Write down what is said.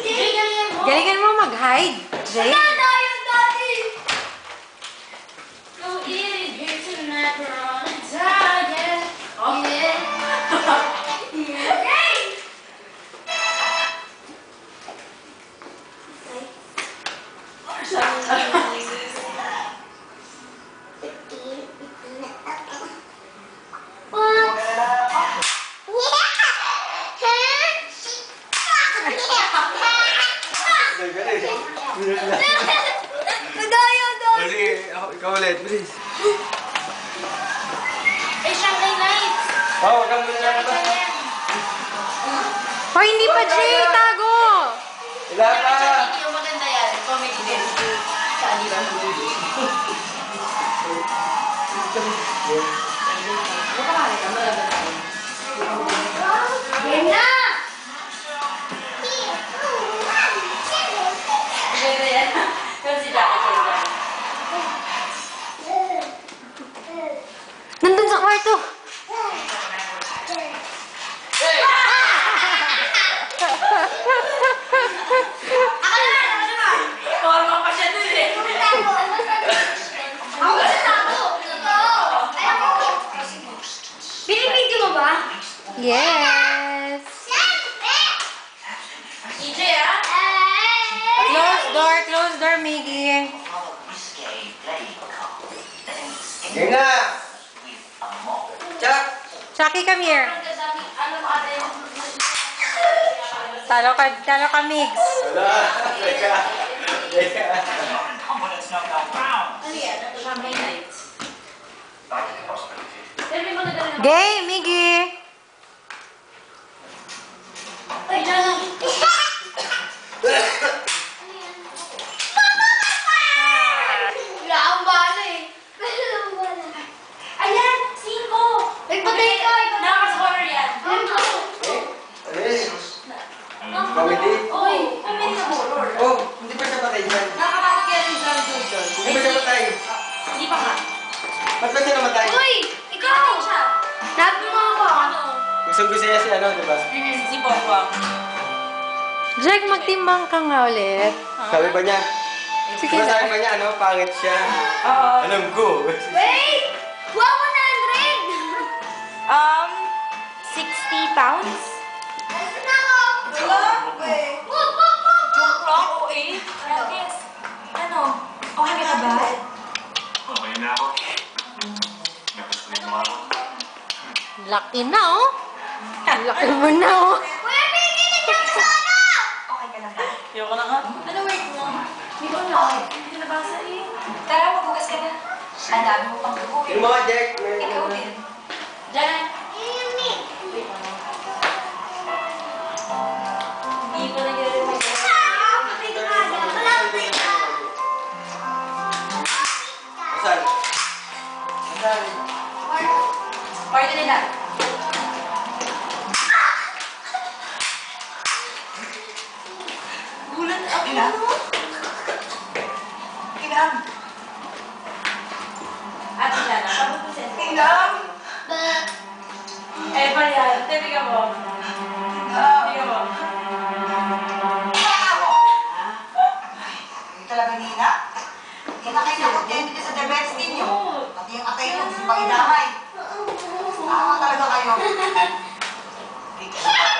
Galingan mo. Galingan mo mag-hide, Jay. Tanda yung dati. Go eat it, here's a macaron. Target. Yeah. Yeah. Jay! Sige, Bilis na. Kadayo doon. Sige, ako, ikaw ulit. Bilis. Eh, siyang kay Light. Oh, wag kang muna na Hoy, hindi pa, Jay. Tago. Wala pa. Yung maganda yan. Comedy din. Sa Alira. Game Yes. EJ ah? Close door, close door, Miggy. Game na. Chuck. Chucky, come here. Talo ka, talo ka, Migs. Wala. Teka. Teka. Ano yan? Champagne night. Pero may maganda rin ako. Game, Miggy. Ay, dyan. Wala akong bala eh. Ayan! Cinco! Nagpatay ka! Nakaka-scorer yan. Eh, Comedy? Uy! Comedy na horror. Oh, hindi pa siya patay dyan. Nakakapasok yan yung Jojo. Hindi pa siya patay. Hindi pa nga. Ba't ba siya namatay? Uy! Ikaw! Sabi mo ako ano? Gusto gusto niya si ano, di ba? Si Bongbong. Jack, magtimbang ka nga ulit. Sabi ba niya? Sige Diba sabi na. ba niya, ano, pangit siya? Oo. Alam ko. Wait! 100! Um, 60 pounds? Nasaan ako? Wala! Wag, wag, wag! Joke lang, o eh. Yes. Ano? Okay ka na ba? Okay na ako. Nag-screen mo ako. Laki na, oh. Laki mo na, oh. Okay ka na ba? Ayoko na nga. Ano wait mo? Hindi ko na. Hindi nabasa eh. Tara, magbukas ka na. Ang dami mo pang gagawin. Yung mga Jack, Ikaw din. Diyan. Hindi ko na Party nila. Gulat ako. Ina. Inam. Ate siya. Inam. Eh, pa yan. Tibigan mo. Tibigan mo. Fijn,